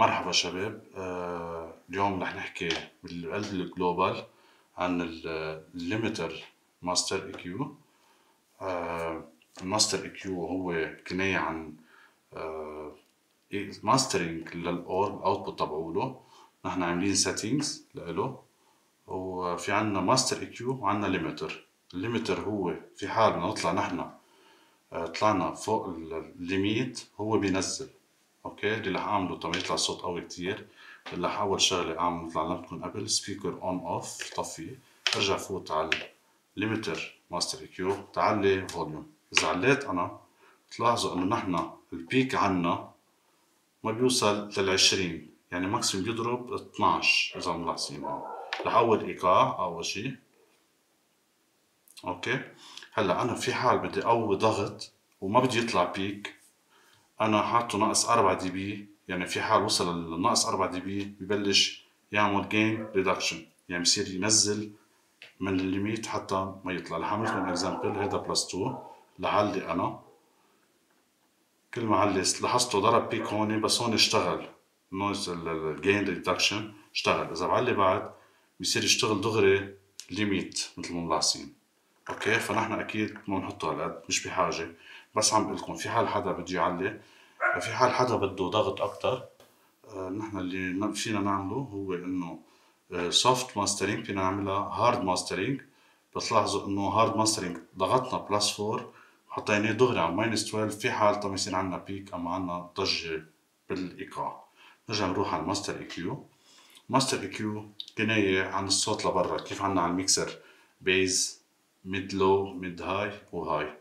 مرحبا شباب. آه اليوم رح نحكي بالقلب ال global عن ال limiter master EQ ال master EQ هو كناية عن mastering لل output تبعوله. نحن عاملين settings لإله. وفي عنا master EQ وعنا limiter ال limiter هو في حال بدنا نطلع نحن آه، طلعنا فوق ال limit هو بينزل. okay اللي رح اعمله تما يطلع الصوت قوي كتير. اللي رح اول شغله اعمل مثل علمتكم قبل. speaker on off طفي. أرجع فوت على ال limiter master EQ تعلي volume إذا عليت أنا تلاحظوا إنه نحن ال peak عنا ما بيوصل لل 20 يعني maximum بيضرب 12 إذا ملاحظين رح اول إيقاع اول شيء okay. هلأ أنا في حال بدي أقوي ضغط وما بدي يطلع peak أنا حاطه ناقص 4 dB يعني في حال وصل لناقص 4 dB ببلش يعمل gain reduction يعني بصير ينزل من ال limit حتى ما يطلع. رح لكم example هذا plus 2 لعلي أنا كل ما علي لاحظته ضرب peak هون بس هون اشتغل. نويز ال gain reduction اشتغل. إذا بعلي بعد بصير يشتغل دغري limit مثل ما ملاحظين okay؟ فنحن أكيد ما بنحطه هالقد مش بحاجة. بس عم لكم في حال حدا بده يعلي في حال حدا بده ضغط أكثر آه، نحن اللي فينا نعمله هو إنه soft آه، mastering فينا نعملها hard mastering بتلاحظوا إنه hard mastering ضغطنا plus 4 حطيناه دغري على minus 12 في حال طب يصير عندنا peak أما عندنا ضجة بالإيقاع. نرجع نروح على ال master EQ master EQ كنايه عن الصوت لبرا كيف عندنا على ال mixer؟ bass mid low mid high و high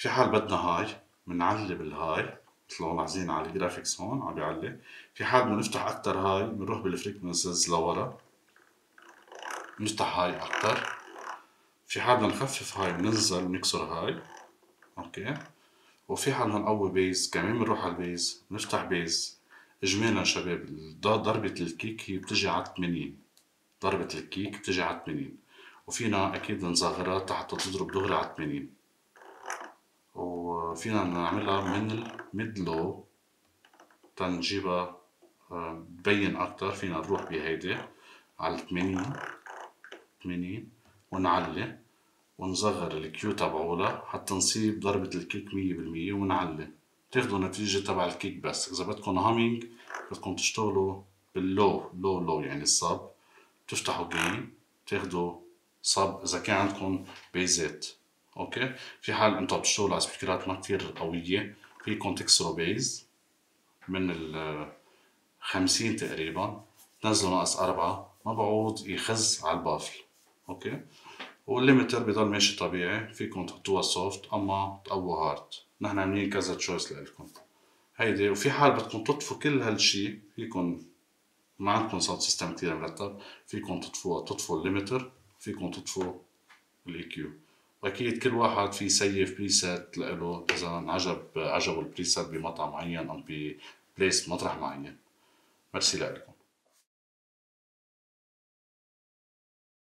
في حال بدنا high بنعلي بال high مثل ما لاحظين على ال graphics هون عم بيعلي. في حال بدنا نفتح أكثر high بنروح بال frequencies لورا. نفتح high أكثر في حال بدنا نخفف high بننزل بنكسر high. okay. وفي حال بدنا نقوي bass كمان بنروح على ال bass بنفتح bass. اجمالا شباب ضربة ال kick هي بتجي على 80 ضربة ال kick بتجي على 80 وفينا أكيد نصغرها حتى تضرب دغري على 80 وفينا نعملها من ال mid low تنجيبها تبين أكتر. فينا نروح بهيدي على 80 80 ونعلي ونصغر ال Q تبعولها حتى نصيب ضربة ال kick 100% ونعلي. تاخدوا نتيجة تبع ال kick بس. إذا بدكم humming بدكم تشتغلوا بال low low low يعني ال sub تفتحوا gain تاخدوا sub إذا كان عندكم bass ات okay؟ في حال أنتم بتشتغلوا على speaker ات ما كثير قوية فيكم تكسروا bass من ال 50 تقريبا تنزلوا ناقص أربعة ما بعود يخز على ال baffle. okay؟ وال limiter بضل ماشي طبيعي فيكم تحطوها soft أما تقوى hard نحن عاملين كذا choice لكم هيدي وفي حال بدكم تطفوا كل هالشي فيكم ما عندكم sound system كثير مرتب فيكم تطفوا تطفوا ال limiter فيكم تطفوا ال EQ واكيد كل واحد في ي save preset له إذا عجب عجبه ال preset بمطعم معين أو ب place مطرح معين. ميرسي لكم